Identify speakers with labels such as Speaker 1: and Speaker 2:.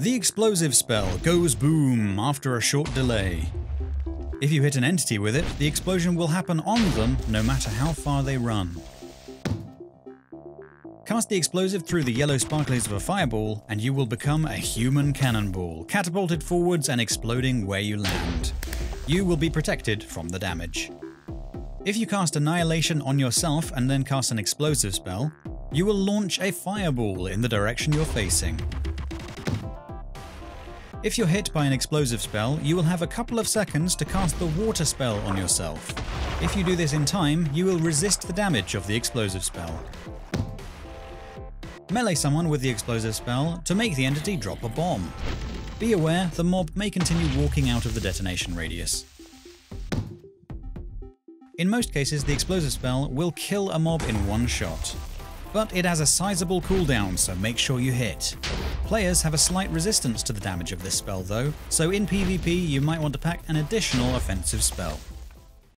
Speaker 1: The explosive spell goes boom after a short delay. If you hit an entity with it, the explosion will happen on them no matter how far they run. Cast the explosive through the yellow sparklies of a fireball, and you will become a human cannonball, catapulted forwards and exploding where you land. You will be protected from the damage. If you cast Annihilation on yourself and then cast an explosive spell, you will launch a fireball in the direction you're facing. If you're hit by an explosive spell, you will have a couple of seconds to cast the water spell on yourself. If you do this in time, you will resist the damage of the explosive spell. Melee someone with the explosive spell to make the entity drop a bomb. Be aware, the mob may continue walking out of the detonation radius. In most cases, the explosive spell will kill a mob in one shot. But it has a sizable cooldown, so make sure you hit. Players have a slight resistance to the damage of this spell though, so in PvP you might want to pack an additional offensive spell.